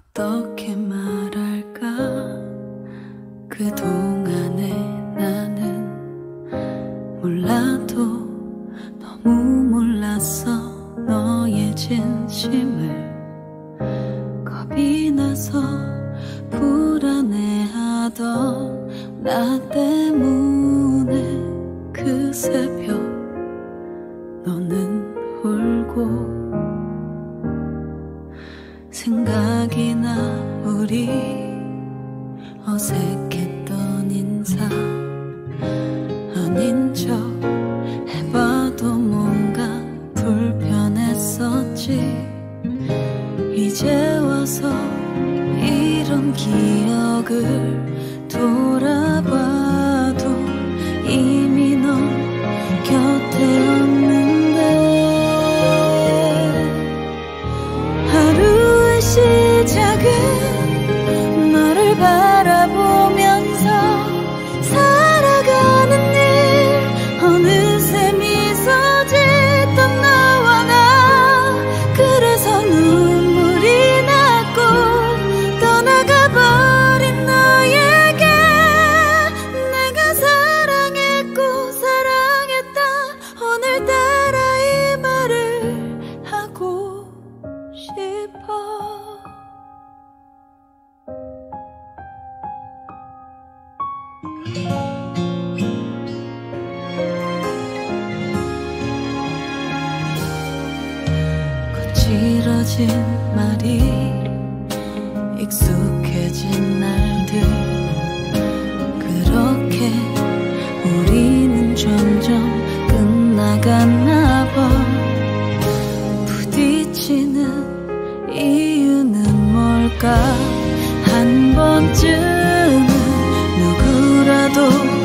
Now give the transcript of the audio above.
어떻게 말할까? 그동안에 나는 몰라도 너무 몰랐어 너의 진심을 겁이 나서 불안해하던 나 때문에 그 새벽 생각이 나 우리 어색했던 인사 아닌 척 해봐도 뭔가 불편했었지. 이제 와서 이런 기억을 돌아봐도 이 시작은 너를 바라보면서 살아가는 일 어느새 미소 짓던 너와 나. 그래서 눈물이 났고 떠나가버린 너에게 내가 사랑했고 사랑했다. 오늘따라 이 말을 하고 싶어 거칠어진 말이 익숙해진 날들. 그렇게 우리는 점점 끝나갔나 봐. 부딪히는 이유는 뭘까? 한 번쯤은 누구라도